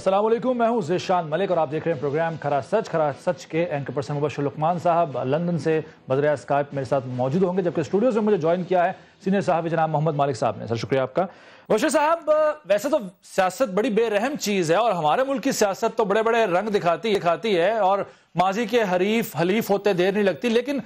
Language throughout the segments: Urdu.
السلام علیکم، میں ہوں زیشان ملک اور آپ دیکھ رہے ہیں پروگرام کھرا سچ کھرا سچ کے اینکر پرسن مبشر لقمان صاحب لندن سے بذریعہ اسکائپ میرے ساتھ موجود ہوں گے، جبکہ اسٹوڈیوز میں مجھے جوائن کیا ہے سینئر صاحب جناب محمد مالک صاحب نے۔ سر، شکریہ آپ کا۔ مبشر صاحب، ویسے تو سیاست بڑی بے رحم چیز ہے اور ہمارے ملک کی سیاست تو بڑے بڑے رنگ دکھاتی دکھاتی ہے اور ماضی کے حریف، حلیف ہوتے دیر نہیں لگتی، لیکن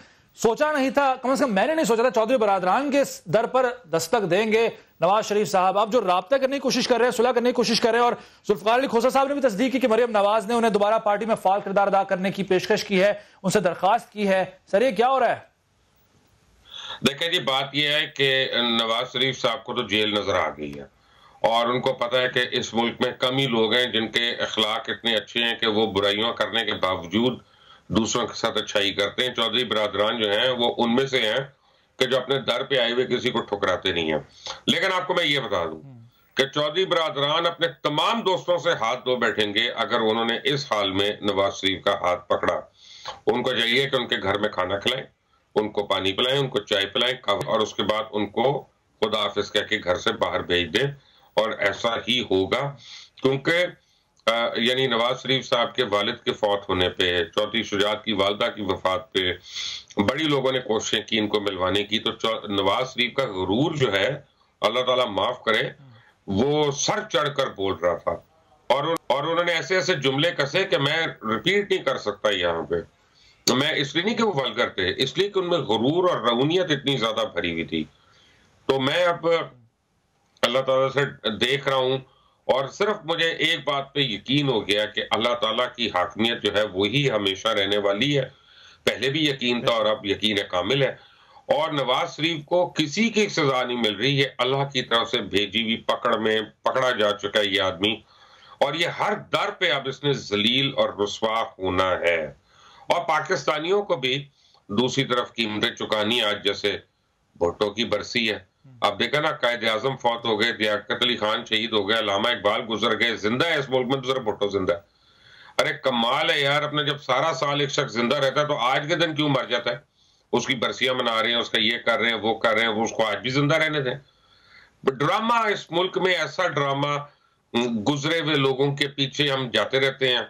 سوچا نہیں تھا، کم از کم میں نے نہیں سوچا تھا، چودھری برادران کے در پر دستک دیں گے۔ نواز شریف صاحب، آپ جو رابطہ کرنے کی کوشش کر رہے ہیں، صلح کرنے کی کوشش کر رہے ہیں، اور ذوالفقار علی کھوسا صاحب نے بھی تصدیق کی کہ مریم نواز نے انہیں دوبارہ پارٹی میں فعال کردار ادا کرنے کی پیشکش کی ہے، ان سے درخواست کی ہے۔ سر، یہ کیا ہو رہا ہے؟ دیکھیں جی بات یہ ہے کہ نواز شریف صاحب کو تو جیل نظر آ گئی ہے، اور ان کو پتا ہے کہ اس ملک میں کم ہی لوگ ہیں جن کے اخلاق اتنے اچھے ہیں کہ وہ برائیوں کرنے کے باوجود دوسروں کے ساتھ اچھائی کرتے ہیں۔ چودھری برادران جو ہیں، وہ ان میں سے ہیں کہ جو اپنے در پہ آئے ہوئے کسی کو ٹھکراتے نہیں ہیں۔ لیکن آپ کو میں یہ بتا دوں کہ چودھری برادران اپنے تمام دوستوں سے ہاتھ دھو بیٹھیں گے اگر انہوں نے اس حال میں نواز شریف کا ہاتھ پکڑا۔ ان کو چاہیے کہ ان کے گھر میں کھانا کھلائیں ان کو پانی پلائیں ان کو چائے پلائیں اور اس کے بعد ان کو خدا حافظ کہہ کے گھر سے باہر بھیج دیں۔ اور ایسا ہی ہوگا کیونکہ یعنی نواز شریف صاحب کے والد کے فوت ہونے پہ، چوتھی شجاعت کی والدہ کی وفات پہ بڑی لوگوں نے کوششیں کی ان کو ملوانے کی۔ تو نواز شریف کا غرور جو ہے، اللہ تعالیٰ معاف کرے، وہ سر چڑھ کر بول رہا تھا۔ اور اور انہوں نے ایسے ایسے جملے کسے کہ میں ریپیٹ نہیں کر سکتا یہاں پہ۔ میں اس لیے نہیں کہ وہ ولگر تھے، اس لیے کہ ان میں غرور اور رونیت اتنی زیادہ بھری ہوئی تھی۔ تو میں اب اللہ تعالیٰ سے دیکھ رہا ہوں۔ اور صرف مجھے ایک بات پہ یقین ہو گیا کہ اللہ تعالیٰ کی حاکمیت جو ہے وہی ہمیشہ رہنے والی ہے۔ پہلے بھی یقین تھا اور اب یقین کامل ہے۔ اور نواز شریف کو کسی کی سزا نہیں مل رہی، یہ اللہ کی طرف سے بھیجی ہوئی پکڑ میں پکڑا جا چکا ہے یہ آدمی۔ اور یہ ہر در پہ اب اس نے ذلیل اور رسوا ہونا ہے۔ اور پاکستانیوں کو بھی دوسری طرف قیمتیں چکانی آج جیسے بھٹو کی برسی ہے۔ اب دیکھا نا قائد اعظم فوت ہو گئے لیاقت علی خان شہید ہو گئے علامہ اقبال گزر گئے زندہ ہے اس ملک میں دوسرا بھٹو زندہ ہے ارے کمال ہے یار اپنے جب سارا سال ایک شخص زندہ رہتا ہے تو آج کے دن کیوں مر جاتا ہے؟ اس کی برسیاں منا رہے ہیں اس کا یہ کر رہے ہیں وہ کر رہے ہیں وہ اس کو آج بھی زندہ رہنے دیں۔ ڈرامہ اس ملک میں ایسا ڈرامہ گزرے ہوئے لوگوں کے پیچھے ہم جاتے رہتے ہیں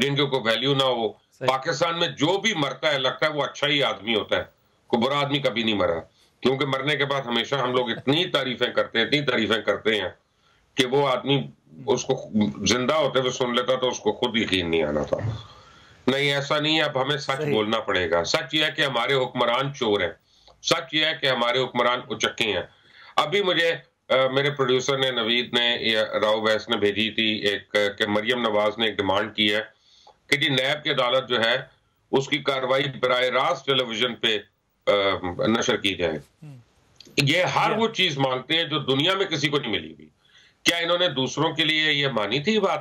جن کے کوئی ویلیو نہ ہو۔ پاکستان میں جو بھی مرتا ہے لگتا ہے وہ اچھا ہی آدمی ہوتا ہے کوئی برا آدمی کبھی نہیں مرا۔ کیونکہ مرنے کے بعد ہمیشہ ہم لوگ اتنی تعریفیں کرتے ہیں اتنی تعریفیں کرتے ہیں کہ وہ آدمی اس کو زندہ ہوتے ہوئے سن لیتا تو اس کو خود یقین نہیں آنا تھا۔ نہیں ایسا نہیں ہے اب ہمیں سچ بولنا پڑے گا۔ سچ یہ ہے کہ ہمارے حکمران چور ہیں۔ سچ یہ ہے کہ ہمارے حکمران اچکے ہیں۔ ابھی مجھے میرے پروڈیوسر نے نوید نے راؤ ویس نے بھیجی تھی ایک کہ مریم نواز نے ایک ڈیمانڈ کی ہے کہ جی نیب کی عدالت جو ہے اس کی کاروائی براہ راست ٹیلی ویژن پہ نشر کی جائے۔ یہ ہر وہ چیز مانگتے ہیں جو دنیا میں کسی کو نہیں ملی ہوئی۔ کیا انہوں نے دوسروں کے لیے یہ مانی تھی بات؟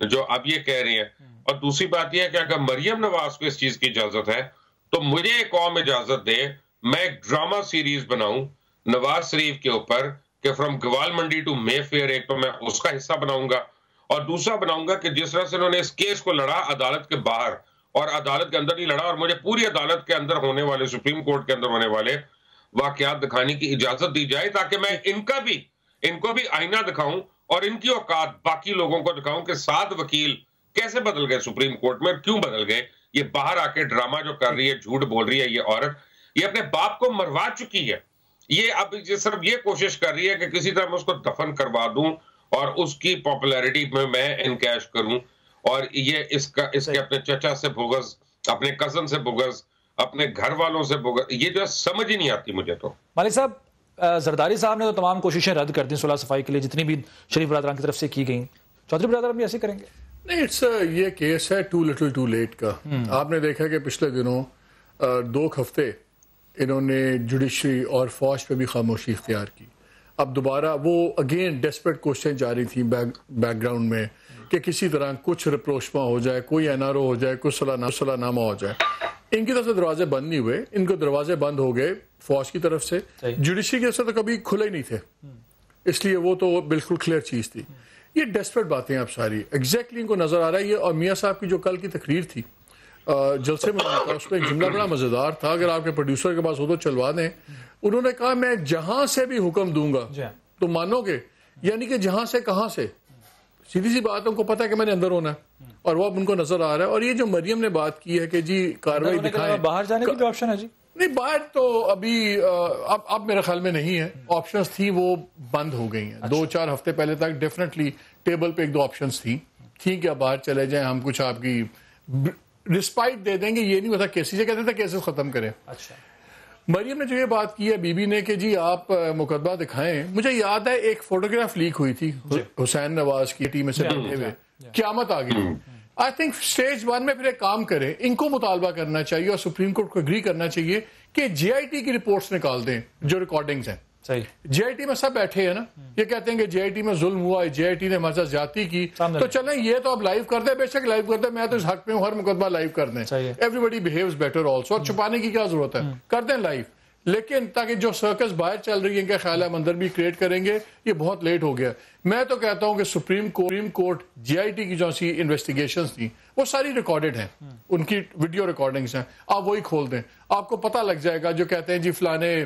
جو اب یہ کہہ رہے ہیں۔ اور دوسری بات یہ ہے کہ اگر مریم نواز کو اس چیز کی اجازت ہے تو مجھے ایک قوم اجازت دے میں ایک ڈراما سیریز بناؤں نواز شریف کے اوپر کہ فرام گوال منڈی ٹو مے فیئر ایک تو میں اس کا حصہ بناؤں گا۔ اور دوسرا بناؤں گا کہ جس طرح سے انہوں نے اس کیس کو لڑا عدالت کے باہر اور عدالت کے اندر نہیں لڑا اور مجھے پوری عدالت کے اندر ہونے والے، سپریم کورٹ کے اندر ہونے والے واقعات دکھانے کی اجازت دی جائے تاکہ میں ان کا بھی، ان کو بھی آئینہ دکھاؤں اور ان کی اوقات باقی لوگوں کو دکھاؤں کہ سات وکیل کیسے بدل گئے سپریم کورٹ میں کیوں بدل گئے۔ یہ باہر آ کے ڈرامہ جو کر رہی ہے، جھوٹ بول رہی ہے یہ عورت، یہ اپنے باپ کو مروا چکی ہے۔ یہ اب صرف یہ کوشش کر رہی ہے کہ کسی طرح میں اس کو دفن کروا دوں اور اس کی پاپولیرٹی میں میں انکیش کروں۔ اور یہ اس کا اس کے اپنے چچا سے بغض اپنے کزن سے بغض اپنے گھر والوں سے بغض یہ جو ہے سمجھ ہی نہیں آتی مجھے تو۔ مالک صاحب زرداری صاحب نے تو تمام کوششیں رد کر دیں صلح صفائی کے لیے جتنی بھی شریف برادران کی طرف سے کی گئیں۔ چودھری برادران بھی ایسے کریں گے؟ نہیں اٹس یہ کیس ہے ٹو لٹل ٹو لیٹ کا۔ آپ نے دیکھا کہ پچھلے دنوں دو ہفتے انہوں نے جوڈیشری اور فوج پہ بھی خاموشی اختیار کی۔ اب دوبارہ وہ اگین ڈیسپریٹ کوشچن جاری تھیں بیک گراؤنڈ میں۔ کہ کسی طرح کچھ رپروشما ہو جائے کوئی این آر او ہو جائے کچھ صلاح نامہ ہو جائے۔ ان کی طرف سے دروازے بند نہیں ہوئے۔ ان کو دروازے بند ہو گئے فوج کی طرف سے۔ جوڈیشری کی طرف سے تو کبھی کھلے ہی نہیں تھے۔ اس لیے وہ تو بالکل کلیئر چیز تھی۔ یہ ڈیسپریٹ باتیں آپ ساری۔ ایگزیکٹلی ان کو نظر آ رہا ہے۔ یہ اور میاں صاحب کی جو کل کی تقریر تھی جلسے میں اس میں ایک جملہ بڑا مزیدار تھا۔ اگر آپ کے پروڈیوسر کے پاس ہو تو چلوا دیں۔ انہوں نے کہا میں جہاں سے بھی حکم دوں گا تو مانو گے۔ یعنی کہ جہاں سے کہاں سے؟ سیدھی سی بات ان کو پتا ہے کہ میں نے اندر ہونا ہے۔ اور وہ اب ان کو نظر آ رہا ہے۔ اور یہ جو مریم نے بات کی ہے کہ جی کاروائی دکھائیں۔ باہر جانے کی بھی آپشن ہے جی۔ نہیں باہر تو ابھی اب اب میرے خیال میں نہیں ہے۔ آپشنز تھیں وہ بند ہو گئی ہیں۔ دو چار ہفتے پہلے تک ڈیفینیٹلی ٹیبل پہ ایک دو آپشنز تھیں۔ ٹھیک ہے باہر چلے جائیں ہم کچھ آپ کی رسپائٹ دے دیں گے۔ یہ نہیں ہوتا کیسی سے کہتے تھے کیسے ختم کریں۔ اچھا۔ مریم نے جو یہ بات کی ہے بی بی نے کہ جی آپ مقدمہ دکھائیں۔ مجھے یاد ہے ایک فوٹوگراف لیک ہوئی تھی حسین نواز کی ٹیم سے بیٹھے ہوئے۔ قیامت آ گئی آئی تھنک سٹیج ون میں پھر ایک کام کریں۔ ان کو مطالبہ کرنا چاہیے اور سپریم کورٹ کو اگری کرنا چاہیے کہ جے آئی ٹی کی رپورٹس نکال دیں جو ریکارڈنگز ہیں۔ صحیح۔ جے آئی ٹی میں سب بیٹھے ہیں نا۔ یہ کہتے ہیں کہ جے آئی ٹی میں ظلم ہوا ہے جے آئی ٹی نے ساتھ زیادتی کی۔ تو چلیں یہ تو اب لائیو کر دیں بے شک لائیو کر دیں۔ میں تو اس حق میں ہوں ہر مقدمہ لائیو کر دیں۔ Everybody behaves better also اور چھپانے کی کیا ضرورت ہے؟ کر دیں لائیو لیکن تاکہ جو سرکس باہر چل رہی ہے ان کا خیال ہے ہم اندر بھی کریٹ کریں گے یہ بہت لیٹ ہو گیا۔ میں تو کہتا ہوں کہ Supreme Supreme Court J I T کی جو سی انویسٹیگیشنز تھیں وہ ساری ریکارڈڈ ہیں۔ ان کی ویڈیو ریکارڈنگز ہیں۔ آپ وہی کھول دیں۔ آپ کو پتہ لگ جائے گا جو کہتے ہیں جی فلانے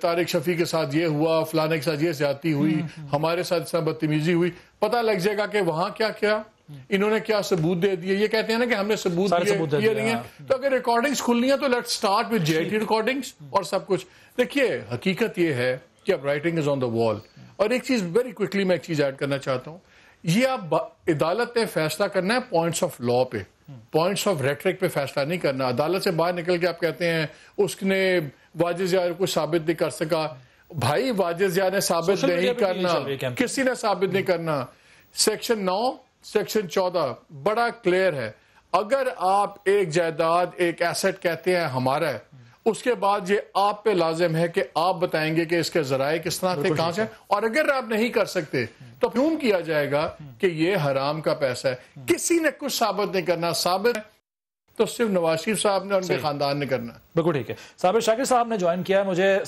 طارق شفیع کے ساتھ یہ ہوا فلانے کے ساتھ یہ زیادتی ہوئی ہمارے ساتھ بدتمیزی ہوئی۔ پتہ لگ جائے گا کہ وہاں کیا کیا۔ انہوں نے کیا ثبوت دے دیے یہ کہتے ہیں نا کہ ہم نے ثبوت دیے نہیں ہے۔ ہاں۔ تو اگر ریکارڈنگز کھلنی ہیں تو let start with J I T recordings اور سب کچھ۔ دیکھیے حقیقت یہ ہے کہ اب رائٹنگ از آن دا وال اور ایک چیز ویری کوئکلی میں ایک چیز ایڈ کرنا چاہتا ہوں۔ یہ آپ عدالت نے فیصلہ کرنا ہے پوائنٹس آف لا پہ۔ پوائنٹس آف ریٹرک پہ فیصلہ نہیں کرنا۔ عدالت سے باہر نکل کے آپ کہتے ہیں اس نے واجد زیادہ کچھ ثابت نہیں کر سکا۔ بھائی واجد زیادہ نے ثابت نہیں کرنا۔ کسی نے ثابت نہیں کرنا۔ سیکشن نو سیکشن چودہ بڑا کلیئر ہے۔ اگر آپ ایک جائیداد ایک ایسٹ کہتے ہیں ہمارا ہے اس کے بعد یہ آپ پہ لازم ہے کہ آپ بتائیں گے کہ اس کے ذرائع کس طرح تھے کہاں سے۔ اور اگر آپ نہیں کر سکتے تو کیوں کیا جائے گا کہ یہ حرام کا پیسہ ہے۔ کسی نے کچھ ثابت نہیں کرنا ثابت تو صرف نواز شریف صاحب نے اور ان کے خاندان نے کرنا۔ بالکل ٹھیک ہے۔ صابر شاکر صاحب نے جوائن کیا ہے مجھے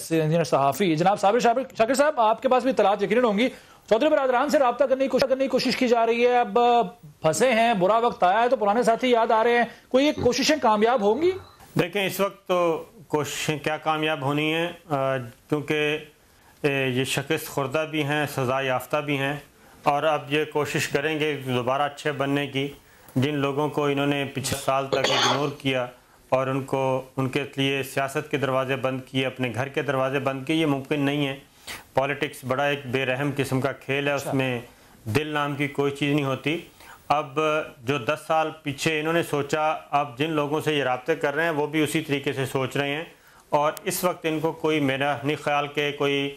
صحافی جناب صابر شاکر صاحب آپ کے پاس بھی اطلاعات یقیناً ہوں گی۔ چودھری برادران سے رابطہ کرنے کی کوشش کرنے کی کوشش کی جا رہی ہے۔ اب پھنسے ہیں، برا وقت آیا ہے تو پرانے ساتھی یاد آ رہے ہیں۔ کوئی یہ کوششیں کامیاب ہوں گی؟ دیکھیں، اس وقت تو کوششیں کیا کامیاب ہونی ہیں؟ کیونکہ یہ شخص خوردہ بھی ہیں، سزا یافتہ بھی ہیں۔ اور اب یہ کوشش کریں گے دوبارہ اچھے بننے کی۔ جن لوگوں کو انہوں نے پچھلے سال تک اگنور کیا اور ان کو، ان کے لیے سیاست کے دروازے بند کیے، اپنے گھر کے دروازے بند کیے، یہ ممکن نہیں ہے۔ پالیٹکس بڑا ایک بے رحم قسم کا کھیل ہے اس میں دل نام کی کوئی چیز نہیں ہوتی۔ اب جو دس سال پیچھے انہوں نے سوچا اب جن لوگوں سے یہ رابطے کر رہے ہیں وہ بھی اسی طریقے سے سوچ رہے ہیں۔ اور اس وقت ان کو کوئی میرا نہیں خیال کہ کوئی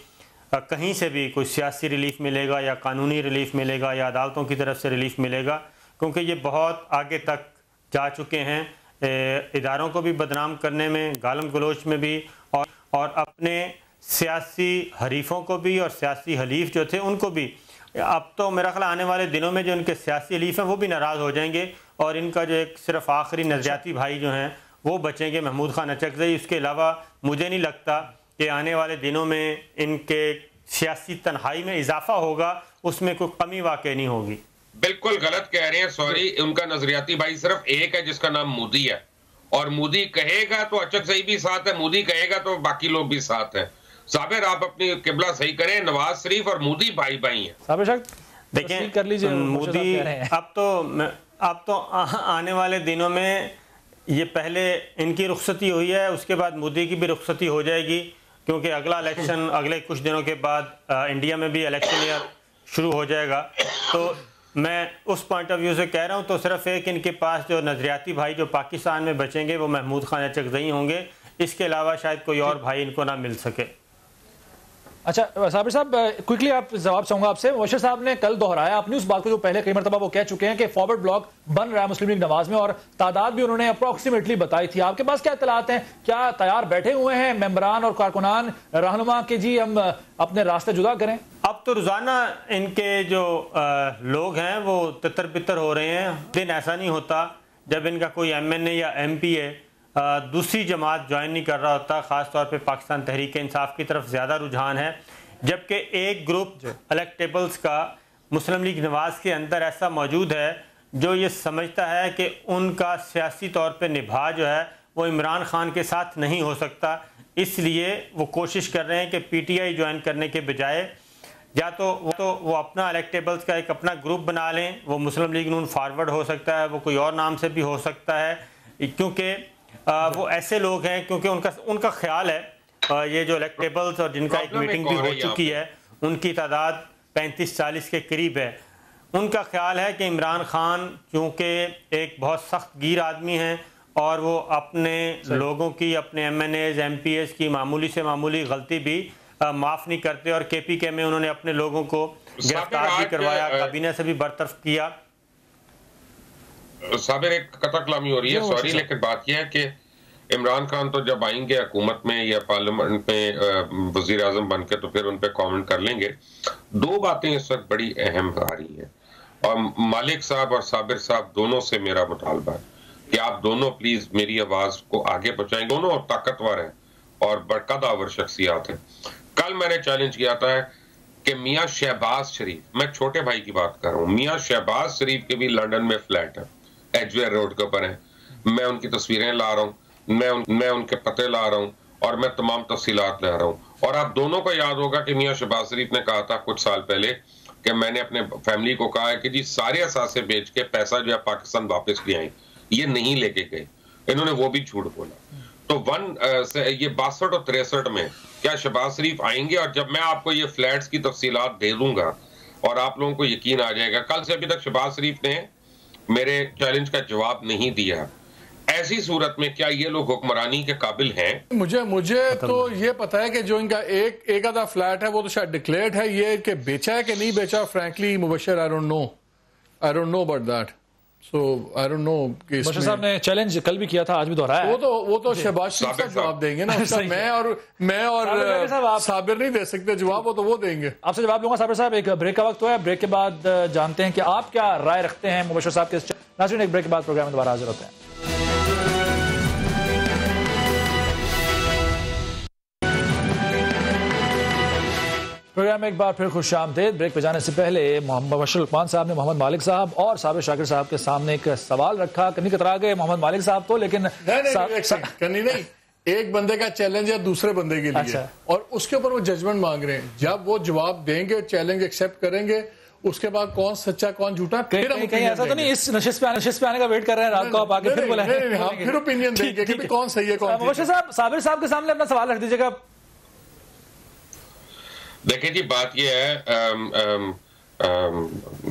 کہیں سے بھی کوئی سیاسی ریلیف ملے گا یا قانونی ریلیف ملے گا یا عدالتوں کی طرف سے ریلیف ملے گا۔ کیونکہ یہ بہت آگے تک جا چکے ہیں اداروں کو بھی بدنام کرنے میں گالم گلوچ میں بھی۔ اور اور اپنے سیاسی حریفوں کو بھی اور سیاسی حلیف جو تھے ان کو بھی۔ اب تو میرا خیال آنے والے دنوں میں جو ان کے سیاسی حلیف ہیں وہ بھی ناراض ہو جائیں گے اور ان کا جو ایک صرف آخری نظریاتی بھائی جو ہیں وہ بچیں گے۔ محمود خان اچکزئی اس کے علاوہ مجھے نہیں لگتا کہ آنے والے دنوں میں ان کے سیاسی تنہائی میں اضافہ ہوگا، اس میں کوئی کمی واقع نہیں ہوگی۔ بالکل غلط کہہ رہے ہیں، سوری، ان کا نظریاتی بھائی صرف ایک ہے جس کا نام مودی ہے۔ اور مودی کہے گا تو اچک صحیح بھی ساتھ ہے، مودی کہے گا تو باقی لوگ بھی ساتھ ہیں۔ صابر آپ اپنی قبلہ صحیح کریں نواز شریف اور مودی بھائی بھائی ہیں۔ صابر شاک دیکھیں کر لیجیے مودی اب تو اب تو آنے والے دنوں میں یہ پہلے ان کی رخصتی ہوئی ہے اس کے بعد مودی کی بھی رخصتی ہو جائے گی کیونکہ اگلا الیکشن اگلے کچھ دنوں کے بعد انڈیا میں بھی الیکشن ایئر شروع ہو جائے گا۔ تو میں اس پوائنٹ آف ویو سے کہہ رہا ہوں تو صرف ایک ان کے پاس جو نظریاتی بھائی جو پاکستان میں بچیں گے وہ محمود خان اچکزئی ہوں گے۔ اس کے علاوہ شاید کوئی اور بھائی ان کو نہ مل سکے۔ اچھا صابر صاحب کوئکلی آپ جواب چاہوں گا آپ سے۔ مبشر صاحب نے کل دہرایا اپنی اس بات کو جو پہلے کئی مرتبہ وہ کہہ چکے ہیں کہ فارورڈ بلاک بن رہا ہے مسلم لیگ نواز میں اور تعداد بھی انہوں نے اپروکسیمیٹلی بتائی تھی۔ آپ کے پاس کیا اطلاعات ہیں؟ کیا تیار بیٹھے ہوئے ہیں؟ ممبران اور کارکنان، رہنما کہ جی ہم اپنے راستے جدا کریں۔ اب تو روزانہ ان کے جو لوگ ہیں وہ تتر بتر ہو رہے ہیں۔ دن ایسا نہیں ہوتا جب ان کا کوئی ایم این اے یا ایم پی اے دوسری جماعت جوائن نہیں کر رہا ہوتا خاص طور پہ پاکستان تحریک انصاف کی طرف زیادہ رجحان ہے جبکہ ایک گروپ الیکٹیبلز کا مسلم لیگ نواز کے اندر ایسا موجود ہے جو یہ سمجھتا ہے کہ ان کا سیاسی طور پہ نبھا جو ہے وہ عمران خان کے ساتھ نہیں ہو سکتا۔ اس لیے وہ کوشش کر رہے ہیں کہ پی ٹی آئی جوائن کرنے کے بجائے یا تو وہ تو وہ اپنا الیکٹیبلز کا ایک اپنا گروپ بنا لیں وہ مسلم لیگ نون فارورڈ ہو سکتا ہے وہ کوئی اور نام سے بھی ہو سکتا ہے کیونکہ وہ ایسے لوگ ہیں کیونکہ ان کا ان کا خیال ہے یہ جو الیکٹیبلز اور جن کا ایک میٹنگ بھی ہو چکی ہے ان کی تعداد پینتیس چالیس کے قریب ہے۔ ان کا خیال ہے کہ عمران خان چونکہ ایک بہت سخت گیر آدمی ہیں اور وہ اپنے لوگوں کی اپنے M N As M P S کی معمولی سے معمولی غلطی بھی معاف نہیں کرتے اور کے پی کے میں انہوں نے اپنے لوگوں کو گرفتار بھی کروایا کابینہ سے بھی برطرف کیا۔ صابر ایک قطع کلامی ہو رہی ہے سوری لیکن بات یہ ہے کہ عمران خان تو جب آئیں گے حکومت میں یا پارلیمنٹ میں وزیر اعظم بن کے تو پھر ان پہ کامنٹ کر لیں گے۔ دو باتیں اس وقت بڑی اہم آ رہی ہیں۔ اور مالک صاحب اور صابر صاحب دونوں سے میرا مطالبہ ہے کہ آپ دونوں پلیز میری آواز کو آگے پہنچائیں۔ دونوں طاقتور ہیں اور برقد آور شخصیات ہیں۔ کل میں نے چیلنج کیا تھا کہ میاں شہباز شریف میں چھوٹے بھائی کی بات کر رہا ہوں میاں شہباز شریف کے بھی لنڈن میں فلیٹ ہے ایجویر روڈ کے اوپر ہیں۔ میں ان کی تصویریں لا رہا ہوں، میں ان میں ان کے پتے لا رہا ہوں اور میں تمام تفصیلات لے رہا ہوں۔ اور آپ دونوں کو یاد ہوگا کہ میاں شہباز شریف نے کہا تھا کچھ سال پہلے کہ میں نے اپنے فیملی کو کہا ہے کہ جی سارے اثاثے بیچ کے پیسہ جو ہے پاکستان واپس لے آئیں۔ یہ نہیں لے کے گئے۔ انہوں نے وہ بھی جھوٹ بولا۔ تو ون یہ باسٹھ اور تریسٹھ میں کیا شہباز شریف آئیں گے؟ اور جب میں آپ کو یہ فلیٹس کی تفصیلات دے دوں گا اور آپ لوگوں کو یقین آ جائے گا، کل سے ابھی تک شہباز شریف نے میرے چیلنج کا جواب نہیں دیا۔ ایسی صورت میں کیا یہ لوگ حکمرانی کے قابل ہیں؟ مجھے مجھے تو یہ پتا ہے کہ جو ان کا ایک ایک آدھا فلیٹ ہے وہ تو شاید ڈکلیئرڈ ہے۔ یہ کہ بیچا ہے کہ نہیں بیچا؟ Frankly Mubashir I don't know I don't know about that so I don't know کہ بشر صاحب نے چیلنج کل بھی کیا تھا آج بھی دہرایا وہ تو وہ تو شہباز شریف کا جواب دیں گے نا۔ میں اور میں اور صابر نہیں دے سکتے جواب وہ تو وہ دیں گے۔ آپ سے جواب دوں گا صابر صاحب ایک بریک کا وقت ہوا ہے۔ بریک کے بعد جانتے ہیں کہ آپ کیا رائے رکھتے ہیں مبشر صاحب کے ناظرین ایک بریک کے بعد پروگرام میں دوبارہ حاضر ہوتے ہیں۔ پروگرام میں ایک بار پھر خوش آمدید۔ بریک پہ جانے سے پہلے محمد بشر لقمان صاحب نے محمد مالک صاحب اور صابر شاکر صاحب کے سامنے ایک سوال رکھا۔ کنی کترا گئے محمد مالک صاحب تو لیکن کنی نہیں۔ ایک بندے کا چیلنج ہے دوسرے بندے کے لیے۔ اچھا۔ اور اس کے اوپر وہ ججمنٹ مانگ رہے ہیں۔ جب وہ جواب دیں گے چیلنج ایکسپٹ کریں گے اس کے بعد کون سچا کون جھوٹا پھر ہم کہیں ایسا تو نہیں اس نشست پہ نشست پہ آنے کا ویٹ کر رہے ہیں رات کو آپ آگے پھر بولیں پھر اوپینین دیں گے کہ کون صحیح ہے کون مبشر صاحب صابر صاحب کے سامنے اپنا سوال رکھ دیجیے گا۔ دیکھیں جی بات یہ ہے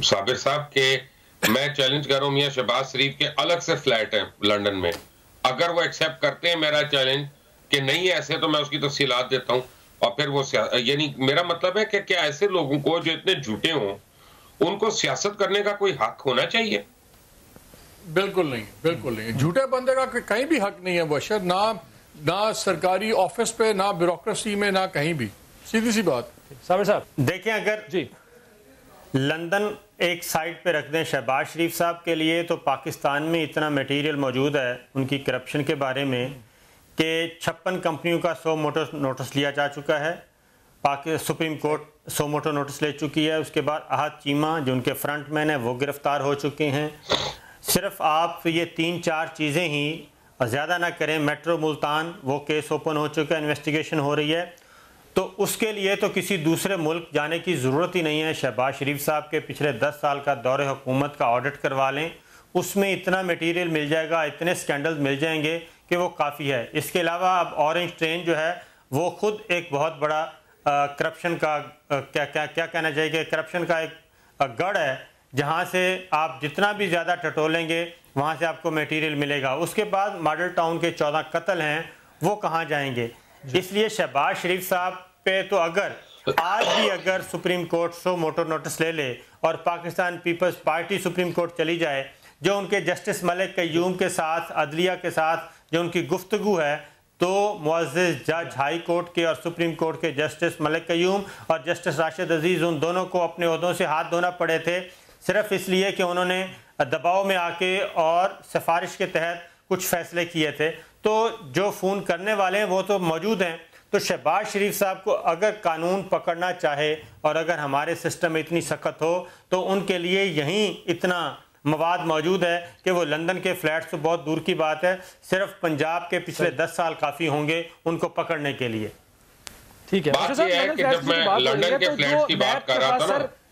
صابر صاحب کے میں چیلنج کر رہا ہوں میاں شہباز شریف کے الگ سے فلیٹ ہیں لنڈن میں۔ اگر وہ ایکسیپٹ کرتے ہیں میرا چیلنج کہ نہیں ایسے تو میں اس کی تفصیلات دیتا ہوں۔ اور پھر وہ یعنی میرا مطلب ہے کہ کیا ایسے لوگوں کو جو اتنے جھوٹے ہوں، ان کو سیاست کرنے کا کوئی حق ہونا چاہیے؟ بالکل نہیں بالکل نہیں۔ جھوٹے بندے کا کہیں بھی حق نہیں ہے بشر نہ نہ سرکاری آفس پہ، نہ بیوروکریسی میں، نہ کہیں بھی۔ سیدھی سی بات۔ صابر صاحب۔ دیکھیں اگر جی۔ لندن ایک سائٹ پہ رکھ دیں شہباز شریف صاحب کے لیے تو پاکستان میں اتنا میٹیریل موجود ہے ان کی کرپشن کے بارے میں کہ چھپن کمپنیوں کا سو موٹر نوٹس لیا جا چکا ہے۔ Supreme Court suo motu notice لے چکی ہے۔ اس کے بعد احد چیمہ جو ان کے فرنٹ مین ہیں وہ گرفتار ہو چکے ہیں۔ صرف آپ یہ تین چار چیزیں ہی زیادہ نہ کریں میٹرو ملتان وہ کیس اوپن ہو چکا ہے انویسٹیگیشن ہو رہی ہے۔ تو اس کے لیے تو کسی دوسرے ملک جانے کی ضرورت ہی نہیں ہے۔ شہباز شریف صاحب کے پچھلے دس سال کا دور حکومت کا آڈٹ کروا لیں۔ اس میں اتنا میٹیریل مل جائے گا، اتنے سکینڈل مل جائیں گے کہ وہ کافی ہے۔ اس کے علاوہ اب اورنج ٹرین جو ہے، وہ خود ایک بہت بڑا کرپشن کا کیا کیا کہنا چاہیے کہ کرپشن کا ایک گڑھ ہے۔ جہاں سے آپ جتنا بھی زیادہ ٹٹولیں گے، وہاں سے آپ کو میٹیریل ملے گا۔ اس کے بعد ماڈل ٹاؤن کے چودہ قتل ہیں، وہ کہاں جائیں گے؟ جی۔ اس لیے شہباز شریف صاحب پہ تو اگر آج بھی اگر Supreme Court suo motu notice لے لے اور Pakistan Peoples Party Supreme Court چلی جائے، جو ان کے جسٹس ملک قیوم کے ساتھ، عدلیہ کے ساتھ جو ان کی گفتگو ہے، تو معزز جج ہائی کورٹ کے اور سپریم کورٹ کے جسٹس ملک قیوم اور جسٹس راشد عزیز، ان دونوں کو اپنے عہدوں سے ہاتھ دھونا پڑے تھے۔ صرف اس لیے کہ انہوں نے دباؤ میں آ کے اور سفارش کے تحت کچھ فیصلے کیے تھے۔ تو جو فون کرنے والے ہیں وہ تو موجود ہیں۔ تو شہباز شریف صاحب کو اگر قانون پکڑنا چاہے اور اگر ہمارے سسٹم میں اتنی سخت ہو تو ان کے لیے یہیں اتنا مواد موجود ہے کہ وہ لندن کے فلیٹس تو بہت دور کی بات ہے صرف پنجاب کے پچھلے دس سال کافی ہوں گے ان کو پکڑنے کے لیے۔ ٹھیک ہے۔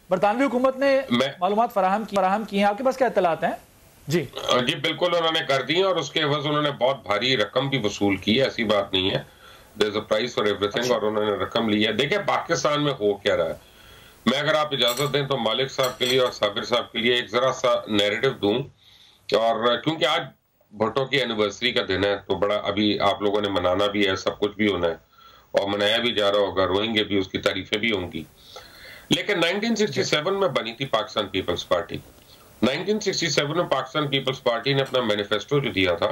برطانوی حکومت نے معلومات فراہم کی فراہم کی ہیں۔ آپ کے پاس کیا اطلاعات ہیں؟ جی۔ جی بالکل انہوں نے کر دی اور اس کے عوض انہوں نے بہت بھاری رقم بھی وصول کی ہے ایسی بات نہیں ہے۔ There a prize for everything اور انہوں نے رقم لی ہے۔ دیکھیں پاکستان میں ہو کیا رہا ہے۔ میں اگر آپ اجازت دیں تو مالک صاحب کے لیے اور صابر صاحب کے لیے ایک ذرا سا نیریٹو دوں۔ اور کیونکہ آج بھٹو کی اینیورسری کا دن ہے تو بڑا ابھی آپ لوگوں نے منانا بھی ہے سب کچھ بھی ہونا ہے۔ اور منایا بھی جا رہا ہوگا روئیں گے بھی اس کی تعریفیں بھی ہوں گی۔ لیکن 1967 میں بنی تھی پاکستان پیپلز پارٹی۔ 1967 میں پاکستان پیپلز پارٹی نے اپنا مینیفیسٹو جو دیا تھا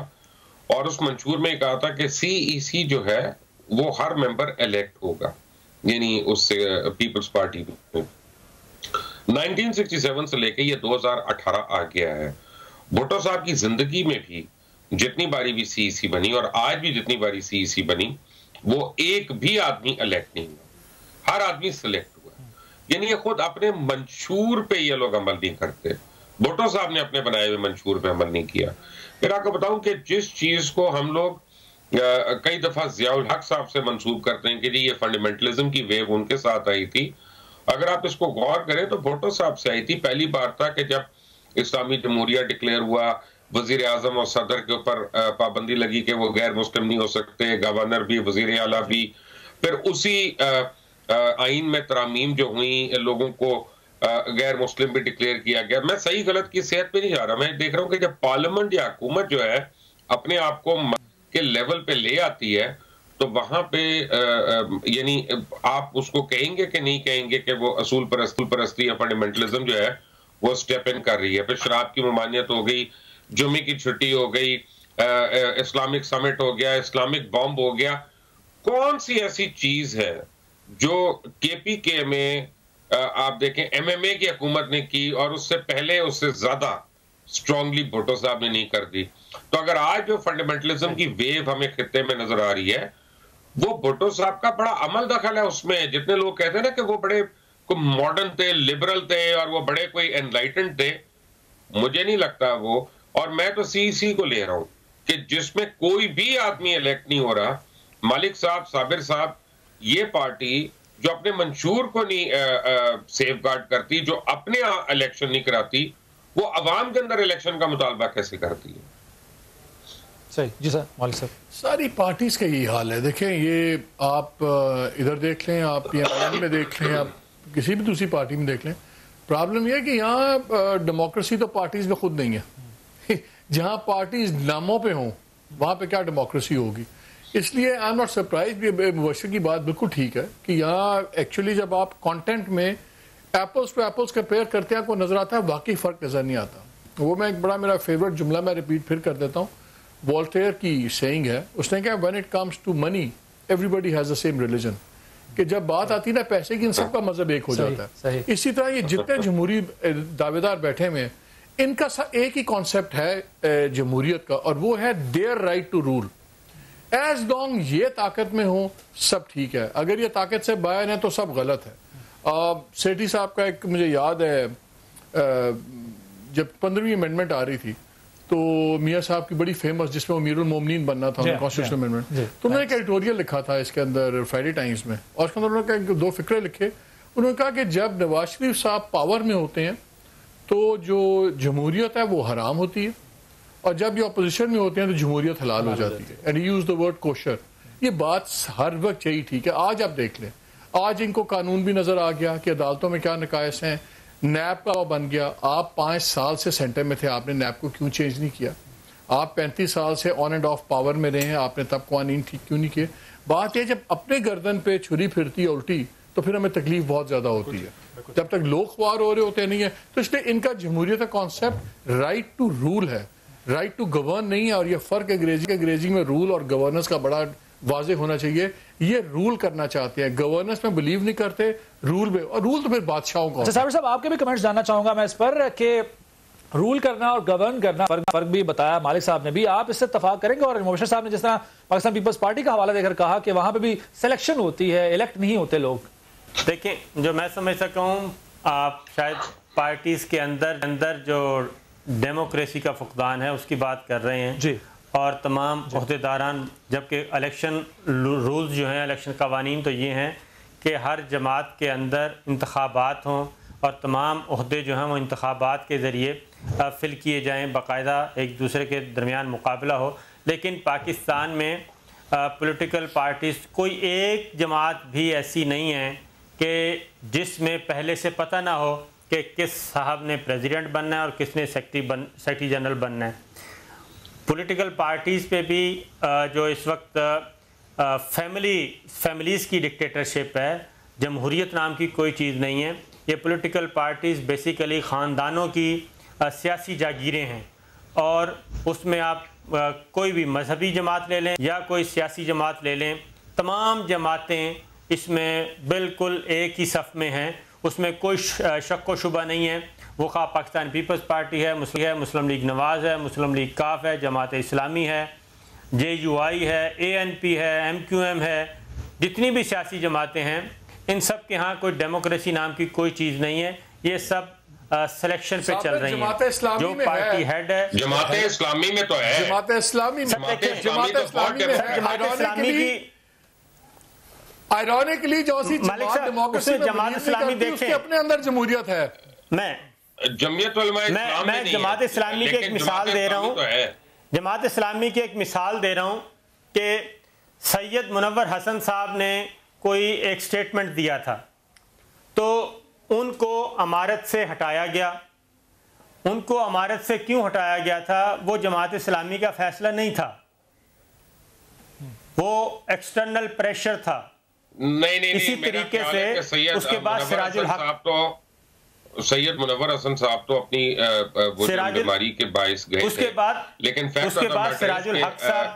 اور اس منشور میں کہا تھا کہ سی ای سی جو ہے وہ ہر ممبر الیکٹ ہوگا یعنی اس سے پیپلز پارٹی میں۔ 1967 سے لے کے یہ 2018 آ گیا ہے۔ بھٹو صاحب کی زندگی میں بھی جتنی باری بھی سی ای سی بنی اور آج بھی جتنی باری سی ای سی بنی، وہ ایک بھی آدمی الیکٹ نہیں ہوا۔ ہر آدمی سلیکٹ ہوا۔ یعنی یہ خود اپنے منشور پہ یہ لوگ عمل نہیں کرتے۔ بھٹو صاحب نے اپنے بنائے ہوئے منشور پہ عمل نہیں کیا۔ پھر آپ کو بتاؤں کہ جس چیز کو ہم لوگ کئی دفعہ ضیاء الحق صاحب سے منسوب کرتے ہیں کہ جی یہ فنڈامنٹلزم کی ویو ان کے ساتھ آئی تھی۔ اگر آپ اس کو غور کریں تو بھٹو صاحب سے آئی تھی پہلی بار تھا کہ جب اسلامی جمہوریہ ڈکلیئر ہوا وزیر اعظم اور صدر کے اوپر پابندی لگی کہ وہ غیر مسلم نہیں ہو سکتے گورنر بھی وزیر اعلیٰ بھی۔ پھر اسی آئین میں ترامیم جو ہوئی، لوگوں کو غیر مسلم بھی ڈکلیئر کیا گیا۔ میں صحیح غلط کی صحت پہ نہیں جا رہا، میں دیکھ رہا ہوں کہ جب پارلیمنٹ یا حکومت جو ہے، اپنے آپ کو کے لیول پہ لے آتی ہے، تو وہاں پہ یعنی آپ اس کو کہیں گے کہ نہیں کہیں گے کہ وہ اصول پرست پرستی یا فنڈامنٹلزم جو ہے، وہ سٹیپ ان کر رہی ہے۔ پھر شراب کی ممانعت ہو گئی، جمعے کی چھٹی ہو گئی اسلامک سمٹ ہو گیا، اسلامک بامب ہو گیا۔ کون سی ایسی چیز ہے جو کے پی کے میں آپ دیکھیں، ایم ایم اے کی حکومت نے کی اور اس سے پہلے اس سے زیادہ اسٹرانگلی بھٹو صاحب نے نہیں کر دی۔ تو اگر آج جو فنڈامنٹلزم کی ویو ہمیں خطے میں نظر آ رہی ہے، وہ بھٹو صاحب کا بڑا عمل دخل ہے اس میں۔ جتنے لوگ کہتے ہیں نا کہ وہ بڑے ماڈرن تھے لبرل تھے اور وہ بڑے کوئی انلائٹنڈ تھے، مجھے نہیں لگتا وہ۔ اور میں تو سی سی کو لے رہا ہوں کہ جس میں کوئی بھی آدمی الیکٹ نہیں ہو رہا، مالک صاحب، صابر صاحب، یہ پارٹی جو اپنے منشور کو نہیں سیف گارڈ کرتی جو اپنے الیکشن نہیں کراتی وہ عوام کے اندر الیکشن کا مطالبہ کیسے کرتی ہے؟ صحیح جی سر مالک صاحب۔ ساری پارٹیز کا یہی حال ہے۔ دیکھیں یہ آپ ادھر دیکھ لیں آپ پی ایم ایل میں دیکھ لیں آپ کسی بھی دوسری پارٹی میں دیکھ لیں پرابلم یہ ہے کہ یہاں ڈیموکریسی تو پارٹیز میں خود نہیں ہے۔ جہاں پارٹیز ناموں پہ ہوں وہاں پہ کیا ڈیموکریسی ہوگی؟ اس لیے I am not surprise Mubashir کی بات بالکل ٹھیک ہے کہ یہاں ایکچولی جب آپ کانٹینٹ میں ایپلز ٹو ایپلز کمپیئر کرتے ہیں آپ کو نظر آتا ہے واقعی فرق نظر نہیں آتا۔ وہ میں ایک بڑا میرا فیوریٹ جملہ میں ریپیٹ پھر کر دیتا ہوں۔ والٹیئر کی سینگ ہے اس نے کہا when it comes to money everybody has the same religion کہ جب بات آتی ہے نا پیسے کی ان سب کا مذہب ایک ہو جاتا ہے۔ اسی طرح یہ جتنے جمہوری دعوے دار بیٹھے ہوئے ہیں ان کا ایک ہی کانسیپٹ ہے جمہوریت کا اور وہ ہے their right to rule as long یہ طاقت میں ہوں سب ٹھیک ہے۔ اگر یہ طاقت سے باہر ہے تو سب غلط ہے۔ سیٹھی صاحب کا ایک مجھے یاد ہے جب پندرہویں امینڈمنٹ آ رہی تھی تو میاں صاحب کی بڑی فیمس جس میں امیر المومنین بننا تھا جی، کانسٹیٹیوشن جی، امینڈمنٹ جی، تو انہوں نے ایک ایڈیٹوریل لکھا تھا اس کے اندر فرائیڈے ٹائمز میں۔ اور اس کے اندر انہوں نے دو فکرے لکھے۔ انہوں نے کہا کہ جب نواز شریف صاحب پاور میں ہوتے ہیں تو جو جمہوریت ہے وہ حرام ہوتی ہے۔ اور جب یہ اپوزیشن میں ہوتے ہیں تو جمہوریت حلال ہو جاتی ہے. And use the word kosher یہ بات ہر وقت یہی ٹھیک ہے. آج آپ دیکھ لیں. آج ان کو قانون بھی نظر آ گیا کہ عدالتوں میں کیا نقائص ہیں. نیب کا بن گیا. آپ پانچ سال سے سینٹر میں تھے. آپ نے نیب کو کیوں چینج نہیں کیا؟ آپ پینتیس سال سے آن اینڈ آف پاور میں رہے ہیں. آپ نے تب قوانین ٹھیک کیوں نہیں کیے؟ بات یہ جب اپنے گردن پہ چھری پھرتی ہے الٹی تو پھر ہمیں تکلیف بہت زیادہ ہوتی ہے. جب تک لوگ خوار ہو رہے ہوتے نہیں ہیں تو اس لیے ان کا جمہوریت کا کانسیپٹ رائٹ ٹو رول ہے. رائٹ ٹو گورن نہیں ہے اور یہ فرق انگریزی انگریزی میں رول اور گورننس کا بڑا واضح ہونا چاہیے۔ یہ رول کرنا چاہتے ہیں۔ گورننس میں بلیو نہیں کرتے رول میں اور رول تو پھر بادشاہوں کا اچھا ہوتا ہے۔ صاحب صاحب آپ کے بھی کمنٹس جاننا چاہوں گا میں اس پر کہ رول کرنا اور گورن کرنا فرق فرق بھی بتایا مالک صاحب نے بھی۔ آپ اس سے اتفاق کریں گے اور مبشر صاحب نے جس طرح پاکستان پیپلز پارٹی کا حوالہ دے کر کہا کہ وہاں پہ بھی سلیکشن ہوتی ہے الیکٹ نہیں ہوتے لوگ۔ دیکھیں جو میں سمجھ سکتا ہوں آپ شاید پارٹیز کے اندر اندر جو ڈیموکریسی کا فقدان ہے اس کی بات کر رہے ہیں۔ جی۔ اور تمام عہدیداران جبکہ الیکشن رولز جو ہیں الیکشن قوانین تو یہ ہیں کہ ہر جماعت کے اندر انتخابات ہوں اور تمام عہدے جو ہیں وہ انتخابات کے ذریعے فل کیے جائیں باقاعدہ ایک دوسرے کے درمیان مقابلہ ہو۔ لیکن پاکستان میں پولیٹیکل پارٹیز کوئی ایک جماعت بھی ایسی نہیں ہے کہ جس میں پہلے سے پتہ نہ ہو کہ کس صاحب نے پریزیڈنٹ بننا ہے اور کس نے سیکٹری بن سیکٹری جنرل بننا ہے۔ پولیٹیکل پارٹیز پہ بھی جو اس وقت فیملی فیملیز کی ڈکٹیٹرشپ ہے، جمہوریت نام کی کوئی چیز نہیں ہے۔ یہ پولیٹیکل پارٹیز بیسیکلی خاندانوں کی سیاسی جاگیریں ہیں۔ اور اس میں آپ کوئی بھی مذہبی جماعت لے لیں یا کوئی سیاسی جماعت لے لیں، تمام جماعتیں اس میں بالکل ایک ہی صف میں ہیں۔ اس میں کوئی شک و شبہ نہیں ہے۔ وہ خواہ پاکستان پیپلز پارٹی ہے مسلم ہے مسلم لیگ نواز ہے مسلم لیگ کاف ہے جماعت اسلامی ہے جے یو آئی ہے اے این پی ہے ایم کیو ایم ہے جتنی بھی سیاسی جماعتیں ہیں ان سب کے ہاں کوئی ڈیموکریسی نام کی کوئی چیز نہیں ہے۔ یہ سب سلیکشن پہ چل رہی ہیں۔ جو پارٹی ہیڈ ہے۔ جماعت اسلامی میں تو ہے۔ جماعت اسلامی میں جماعت اسلامی میں جماعت اسلامی کی آئرونکلی جو سی مالک صاحب اس میں جماعت اسلامی اس کے دیکھیں اپنے اندر جمہوریت ہے۔ میں جمعیت علماء میں اسلام میں میں نہیں جماعت ہے اسلامی کی ایک مثال جماعت دے رہا ہوں۔ جماعت اسلامی کی ایک مثال دے رہا ہوں کہ سید منور حسن صاحب نے کوئی ایک سٹیٹمنٹ دیا تھا۔ تو ان کو امارت سے ہٹایا گیا۔ ان کو امارت سے کیوں ہٹایا گیا تھا؟ وہ جماعت اسلامی کا فیصلہ نہیں تھا۔ وہ ایکسٹرنل پریشر تھا۔ نہیں نہیں اسی طریقے سے اس کے بعد سراج الحق- صاحب تو سید منور حسن صاحب تو اپنی بیماری کے باعث گئے اس تھے۔ کے بعد لیکن اس fact کے بعد سراج الحق صاحب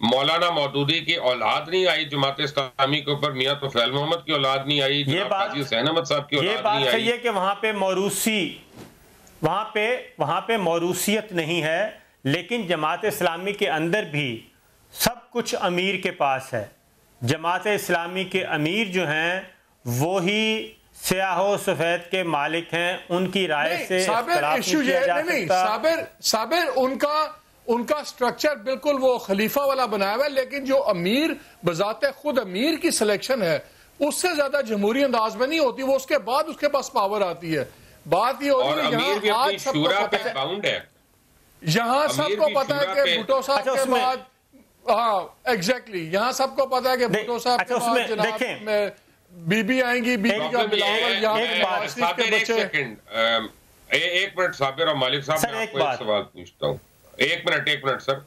مولانا مودودی کی اولاد نہیں آئی جماعت اسلامی کے اوپر میاں تو فیل محمد کی اولاد نہیں آئی یہ جناب بات- قاضی حسین احمد صاحب کی یہ اولاد بات نہیں صحیح آئی ہے کہ وہاں پہ موروسی وہاں پہ وہاں پہ موروثیت نہیں ہے لیکن جماعت اسلامی کے اندر بھی سب کچھ امیر کے پاس ہے۔ جماعت اسلامی کے امیر جو ہیں وہی سیاہ و سفید کے مالک ہیں ان کی رائے سے صابر اختلاف ایشو نہیں کیا یہ جا نہیں نہیں سکتا۔ صابر صابر ان کا ان کا سٹرکچر بالکل وہ خلیفہ والا بنایا ہوا ہے لیکن جو امیر بذات خود امیر کی سلیکشن ہے اس سے زیادہ جمہوری انداز میں نہیں ہوتی وہ اس کے بعد اس کے پاس پاور آتی ہے۔ بات یہ ہو اور رہی ہے یہاں سب کو شورا پہ پتہ ہے باؤنڈ ہے۔ یہاں سب امیر کو بھی پتا ہے کہ بھٹو صاحب اچھا، کے بعد ہاں ایگزیکٹلی یہاں سب کو پتا ہے کہ بھٹو صاحب کے اچھا، اس بعد میں جناب دیکھیں۔ میں بی بی آئیں گی بی بی کا بلاول یہاں کے بچے۔ ایک منٹ صابر اور مالک صاحب میں آپ ایک کو ایک۔ سوال پوچھتا ہوں۔ ایک منٹ ایک منٹ سر۔